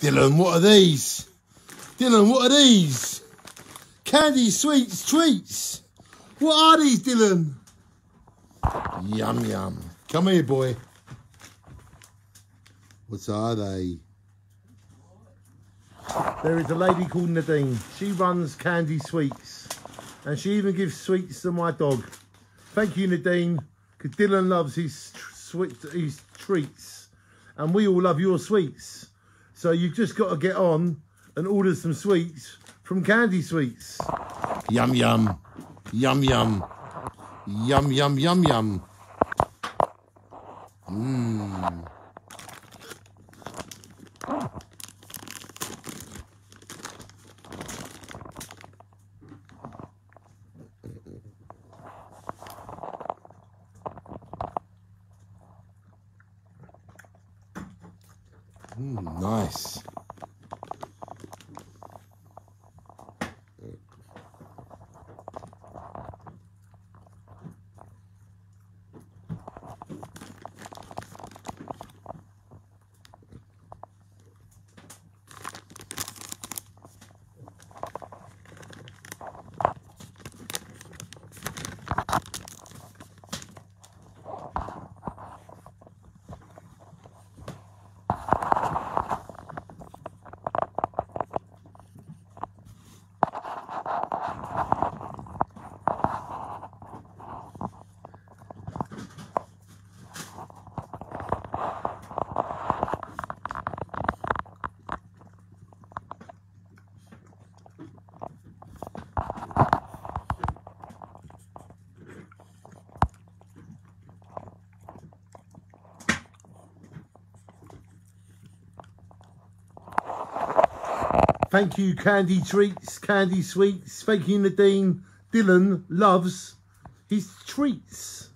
Dylan, what are these? Dylan, what are these? Candy sweets treats. What are these, Dylan? Yum, yum. Come here, boy. What are they? There is a lady called Nadine. She runs Candy Sweets. And she even gives sweets to my dog. Thank you, Nadine. Because Dylan loves his, sweet, his treats. And we all love your sweets. So you've just got to get on and order some sweets from Candy Sweets. Yum, yum. Yum, yum. Yum, yum, yum, yum. Mmm. Mm, nice. Thank you, Candy Treats, Candy Sweets. Thank you, Nadine. Dylan loves his treats.